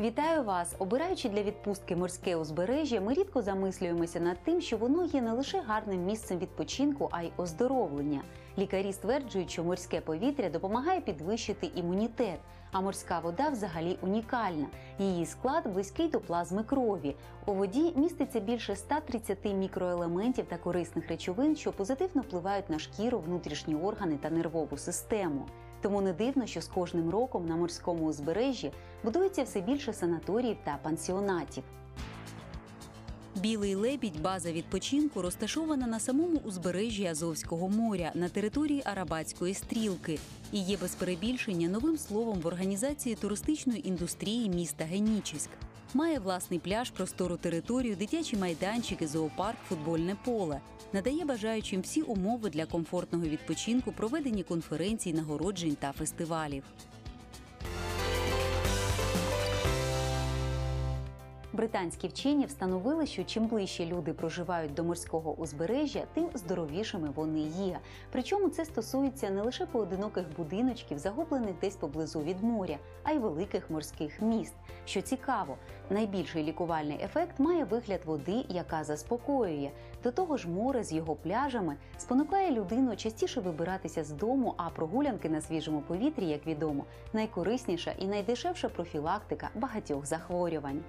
Вітаю вас! Обираючи для відпустки морське узбережжя, ми рідко замислюємося над тим, що воно є не лише гарним місцем відпочинку, а й оздоровлення. Лікарі стверджують, що морське повітря допомагає підвищити імунітет, а морська вода взагалі унікальна. Її склад близький до плазми крові. У воді міститься більше 130 мікроелементів та корисних речовин, що позитивно впливають на шкіру, внутрішні органи та нервову систему. Тому не дивно, що з кожним роком на морському узбережжі будується все більше санаторіїв та пансіонатів. Білий лебідь база відпочинку розташована на самому узбережжі Азовського моря на території Арабатської стрілки і є без перебільшення новим словом в організації туристичної індустрії міста Генічеськ. Має власний пляж, простору територію, дитячі майданчики, зоопарк, футбольне поле. Надає бажаючим всі умови для комфортного відпочинку, проведення конференцій, нагороджень та фестивалів. Британські вчені встановили, що чим ближче люди проживають до морського узбережжя, тим здоровішими вони є. Причому це стосується не лише поодиноких будиночків, загублених десь поблизу від моря, а й великих морських міст. Що цікаво, найбільший лікувальний ефект має вигляд води, яка заспокоює. До того ж, море з його пляжами спонукає людину частіше вибиратися з дому, а прогулянки на свіжому повітрі, як відомо, найкорисніша і найдешевша профілактика багатьох захворювань.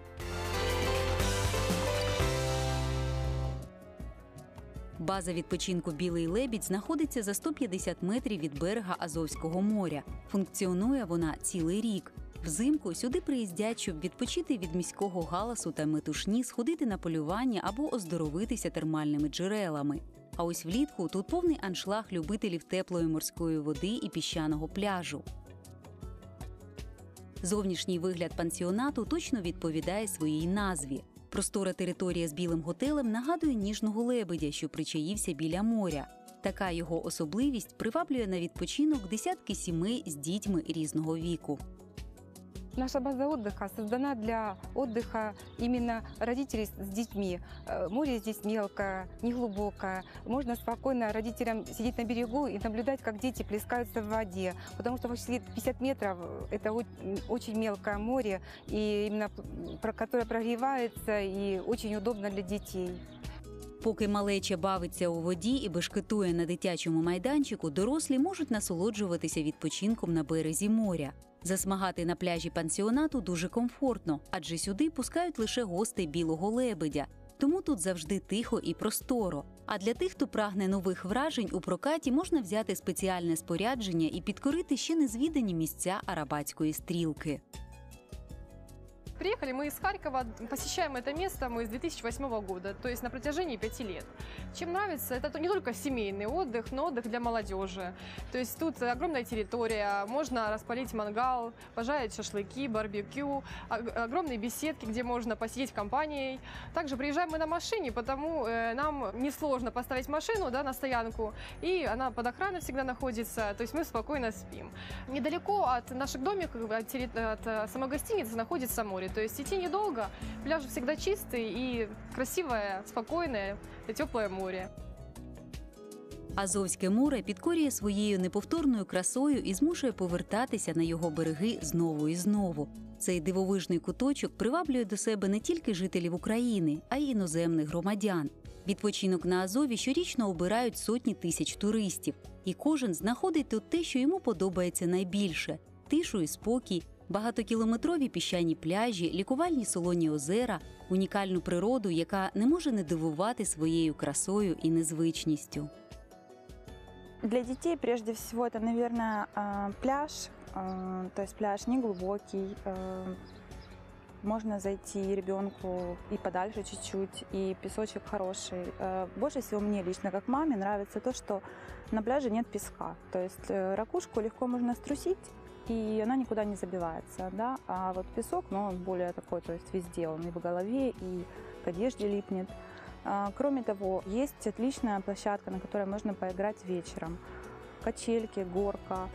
База відпочинку Білий лебідь знаходиться за 150 метрів від берега Азовського моря. Функціонує вона цілий рік. Взимку сюди приїздять, щоб відпочити від міського галасу та метушні, сходити на полювання або оздоровитися термальними джерелами. А ось влітку тут повний аншлаг любителів теплої морської води і піщаного пляжу. Зовнішній вигляд пансіонату точно відповідає своїй назві. Простора територія з білим готелем нагадує ніжного лебедя, що причаївся біля моря. Така його особливість приваблює на відпочинок десятки сімей з дітьми різного віку. Наша база отдыха создана для отдыха именно родителей с детьми. Э, Море здесь мелкое, неглубокое. Можно спокойно родителям сидеть на берегу и наблюдать, как дети плескаются в воде. Потому что почти 50 метров – это о- очень мелкое море, и именно про которое прогревается и очень удобно для детей. Поки малеча бавиться у воді і бешкетує на дитячому майданчику, дорослі можуть насолоджуватися відпочинком на березі моря. Засмагати на пляжі пансіонату дуже комфортно, адже сюди пускають лише гостей білого лебедя. Тому тут завжди тихо і просторо. А для тих, хто прагне нових вражень, у прокаті можна взяти спеціальне спорядження і підкорити ще незвідані місця арабатської стрілки. Приехали мы из Харькова, посещаем это место мы с 2008 года, то есть на протяжении пяти лет. Чем нравится, это не только семейный отдых, но отдых для молодежи. То есть тут огромная территория, можно распалить мангал, пожарить шашлыки, барбекю, ог- огромные беседки, где можно посидеть компанией. Также приезжаем мы на машине, потому э, нам несложно поставить машину да, на стоянку, и она под охраной всегда находится, то есть мы спокойно спим. Недалеко от наших домиков, от, от, э, самой гостиницы находится море. То есть идти недолго, пляж всегда чистый и красивое, спокойное, теплое море. Азовське море підкорює своєю неповторною красою і змушує повертатися на його береги знову і знову. Цей дивовижний куточок приваблює до себе не тільки жителів України, а й іноземних громадян. Відпочинок на Азові щорічно обирають сотні тисяч туристів, і кожен знаходить тут те, що йому подобається найбільше: тишу і спокій, багатокілометрові піщані пляжі, лікувальні солоні озера, унікальну природу, яка не може не дивувати своєю красою і незвичністю. Для детей прежде всего это, наверное, э, пляж. э, То есть пляж не глубокий. э, Можно зайти ребенку и подальше чуть-чуть, и песочек хороший. Э, Больше всего мне лично, как маме, нравится то, что на пляже нет песка. То есть э, ракушку легко можно струсить, и она никуда не забивается. Да? А вот песок, ну, он более такой, то есть везде, он и в голове, и к одежде липнет. А, Кроме того, есть отличная площадка, на которой можно поиграть вечером. Качельки, горка.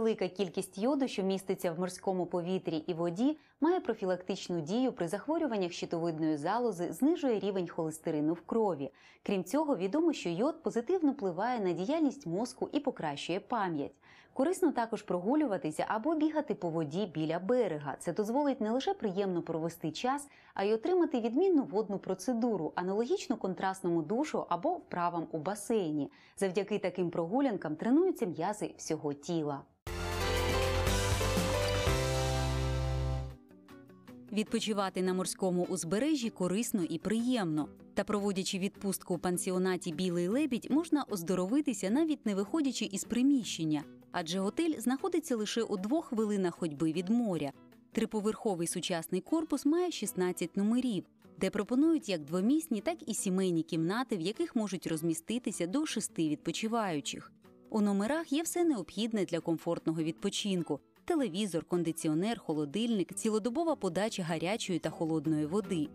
Велика кількість йоду, що міститься в морському повітрі і воді, має профілактичну дію при захворюваннях щитовидної залози, знижує рівень холестерину в крові. Крім цього, відомо, що йод позитивно впливає на діяльність мозку і покращує пам'ять. Корисно також прогулюватися або бігати по воді біля берега. Це дозволить не лише приємно провести час, а й отримати відмінну водну процедуру, аналогічну контрастному душу або вправам у басейні. Завдяки таким прогулянкам тренуються м'язи всього тіла. Відпочивати на морському узбережжі корисно і приємно. Та проводячи відпустку у пансіонаті Білий лебідь, можна оздоровитися, навіть не виходячи із приміщення, адже готель знаходиться лише у двох хвилинах ходьби від моря. Триповерховий сучасний корпус має 16 номерів, де пропонують як двомісні, так і сімейні кімнати, в яких можуть розміститися до шести відпочиваючих. У номерах є все необхідне для комфортного відпочинку: телевізор, кондиціонер, холодильник, цілодобова подача гарячої та холодної води.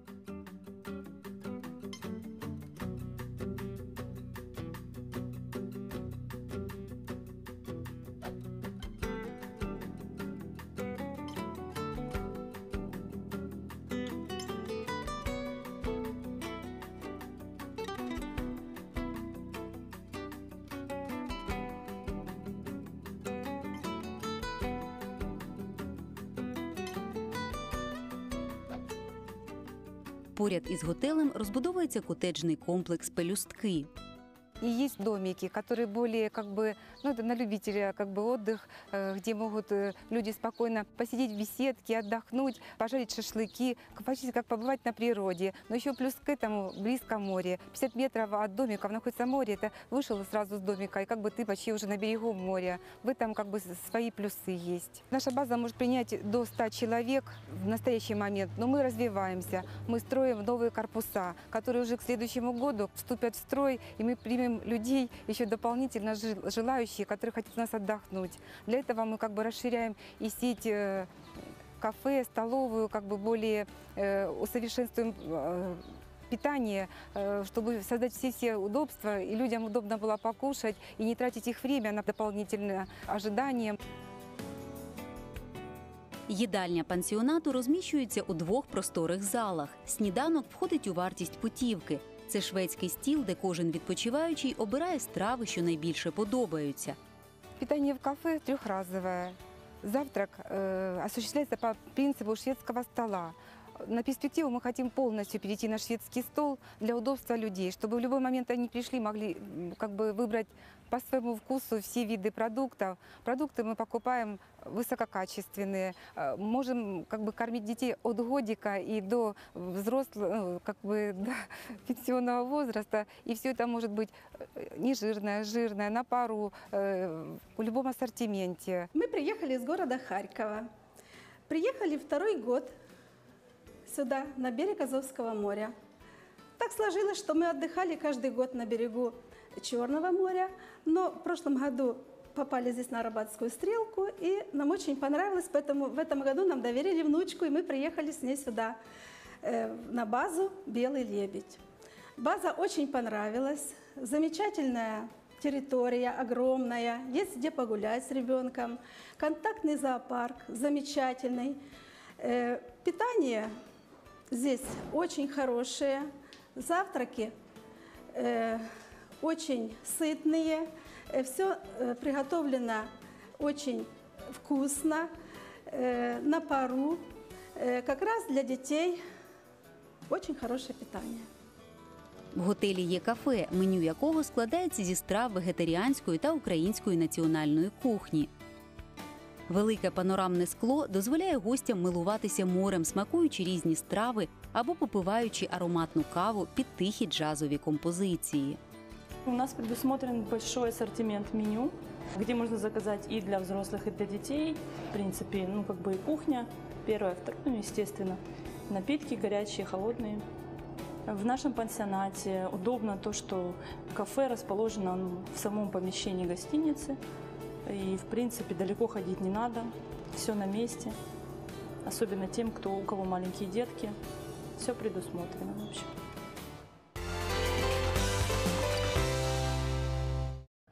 Поряд із готелем розбудовується котеджний комплекс Пелюстки. И есть домики, которые более как бы, ну это на любителя как бы отдых, э, где могут э, люди спокойно посидеть в беседке, отдохнуть, пожарить шашлыки, почти как побывать на природе. Но еще плюс к этому близко море. 50 метров от домиков находится море, это вышел сразу с домика, и как бы ты почти уже на берегу моря. В этом как бы свои плюсы есть. Наша база может принять до 100 человек в настоящий момент, но мы развиваемся. Мы строим новые корпуса, которые уже к следующему году вступят в строй, и мы примем людей еще дополнительно жи- желающие, которые хотят у нас отдохнуть. Для этого мы как бы расширяем и сеть э, кафе, столовую, как бы более э, усовершенствуем э, питание, э, чтобы создать все-все удобства, и людям удобно было покушать, и не тратить их время на дополнительное ожидание. Їдальня пансіонату розміщується у двох просторих залах. Сніданок входить у вартість путівки. Це шведський стіл, де кожен відпочиваючий обирає страви, що найбільше подобаються. Питание в кафе трехразовое. Завтрак э, осуществляется по принципу шведского стола. На перспективу мы хотим полностью перейти на шведский стол для удобства людей, чтобы в любой момент они пришли, могли м, как бы выбрать по своему вкусу все виды продуктов. Продукты мы покупаем высококачественные. Э, Можем как бы кормить детей от годика и до взрослого, ну, как бы до пенсионного возраста. И все это может быть э, нежирное, жирное, на пару, э, в любом ассортименте. Мы приехали из города Харькова. Приехали второй год сюда, на берег Азовского моря. Так сложилось, что мы отдыхали каждый год на берегу Черного моря, но в прошлом году попали здесь на Арабатскую стрелку, и нам очень понравилось, поэтому в этом году нам доверили внучку, и мы приехали с ней сюда, э, на базу «Белый лебедь». База очень понравилась, замечательная территория, огромная, есть где погулять с ребенком, контактный зоопарк замечательный, Э, питание здесь очень хорошее, завтраки э, очень сытные, все приготовлено очень вкусно, э, на пару, Э, как раз для детей очень хорошее питание. В готелі є кафе, меню якого складається зі страв вегетаріанської та української національної кухні. Велике панорамне скло дозволяє гостям милуватися морем, смакуючи різні страви або попиваючи ароматну каву під тихі джазові композиції. У нас предусмотрен большой ассортимент меню, где можно заказать и для взрослых, и для детей. В принципе, ну как бы и кухня, первая, вторая, ну естественно, напитки горячие, холодные. В нашем пансионате удобно то, что кафе расположено ну, в самом помещении гостиницы. И, в принципе, далеко ходить не надо, все на месте. Особенно тем, кто, у кого маленькие детки. Все предусмотрено, в общем.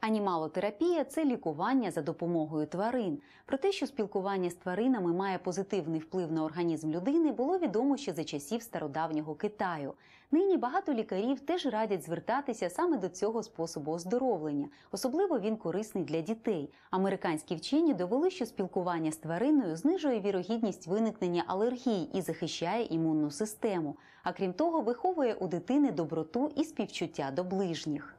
Анімалотерапія це лікування за допомогою тварин. Про те, що спілкування з тваринами має позитивний вплив на організм людини, було відомо ще за часів стародавнього Китаю. Нині багато лікарів теж радять звертатися саме до цього способу оздоровлення. Особливо він корисний для дітей. Американські вчені довели, що спілкування з твариною знижує вірогідність виникнення алергій і захищає імунну систему. А крім того, виховує у дитини доброту і співчуття до ближніх.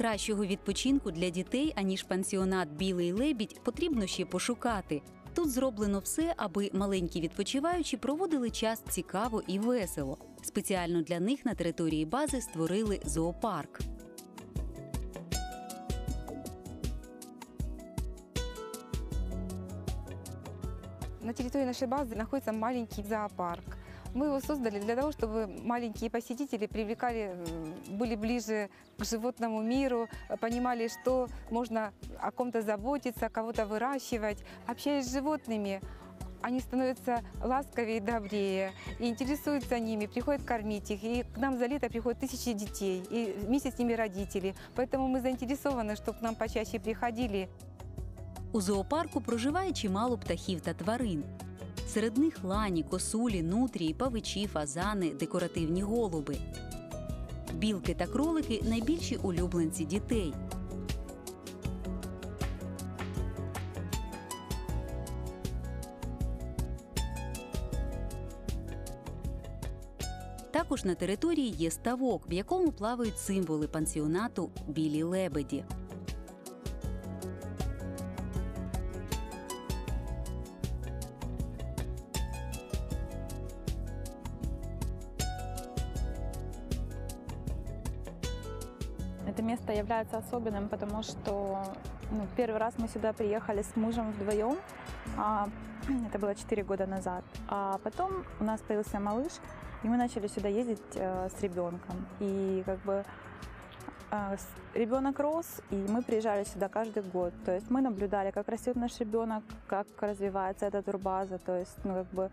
Кращого відпочинку для дітей, аніж пансіонат Білий лебідь, потрібно ще пошукати. Тут зроблено все, аби маленькі відпочиваючі проводили час цікаво і весело. Спеціально для них на території бази створили зоопарк. На территории нашей базы находится маленький зоопарк. Мы его создали для того, чтобы маленькие посетители привлекали, м, были ближе к животному миру, э, понимали, что можно о ком-то заботиться, кого-то выращивать. Общаясь с животными, они становятся ласковее и добрее, и интересуются ними, приходят кормить их. И к нам за лето приходят тысячи детей, и вместе с ними родители. Поэтому мы заинтересованы, чтобы к нам почаще приходили У зоопарку проживає чимало птахів та тварин. Серед них лані, косулі, нутрії, павичі, фазани, декоративні голуби. Білки та кролики найбільші улюбленці дітей. Також на території є ставок, в якому плавають символи пансіонату білі лебеді. Является особенным, потому что ну, первый раз мы сюда приехали с мужем вдвоем. а, это было 4 года назад. А потом у нас появился малыш, и мы начали сюда ездить э, с ребенком. И как бы э, ребенок рос, и мы приезжали сюда каждый год. То есть мы наблюдали, как растет наш ребенок, как развивается эта турбаза. То есть, ну, как бы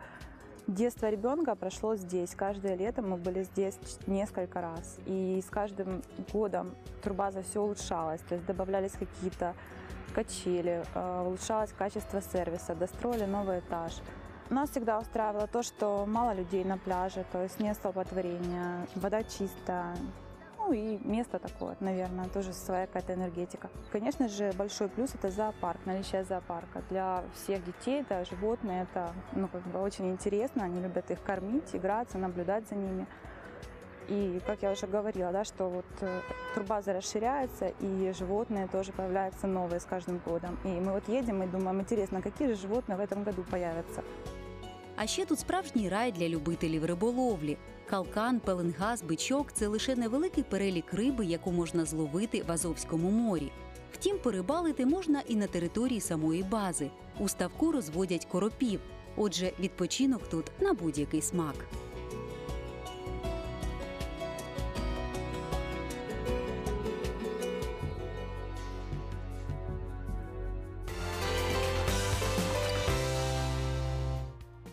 Детство ребенка прошло здесь. Каждое лето мы были здесь несколько раз. И с каждым годом турбаза все улучшалась. То есть добавлялись какие-то качели, э, улучшалось качество сервиса, достроили новый этаж. Нас всегда устраивало то, что мало людей на пляже, то есть нет столпотворения, вода чистая. Ну и место такое, наверное, тоже своя какая-то энергетика. Конечно же, большой плюс это зоопарк, наличие зоопарка. Для всех детей, это животные, это ну, как бы очень интересно, они любят их кормить, играться, наблюдать за ними. И, как я уже говорила, да, что вот э, турбаза расширяется, и животные тоже появляются новые с каждым годом. И мы вот едем и думаем, интересно, какие же животные в этом году появятся. А ще тут справжній рай для любителів риболовлі. Калкан, пеленгаз, бичок це лише невеликий перелік риби, яку можна зловити в Азовському морі. Втім, порибалити можна і на території самої бази. У ставку розводять коропів. Отже, відпочинок тут на будь-який смак.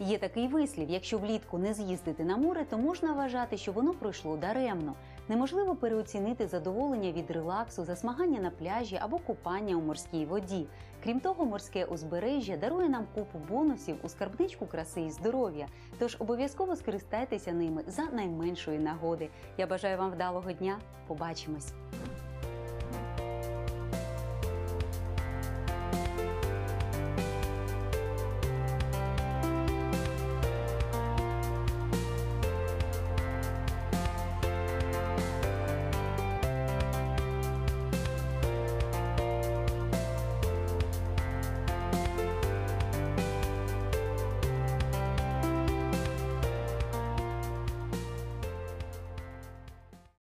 Є такий вислів: якщо влітку не з'їздити на море, то можна вважати, що воно пройшло даремно. Неможливо переоцінити задоволення від релаксу, засмагання на пляжі або купання у морській воді. Крім того, морське узбережжя дарує нам купу бонусів у скарбничку краси і здоров'я. Тож обов'язково скористайтеся ними за найменшої нагоди. Я бажаю вам вдалого дня. Побачимось!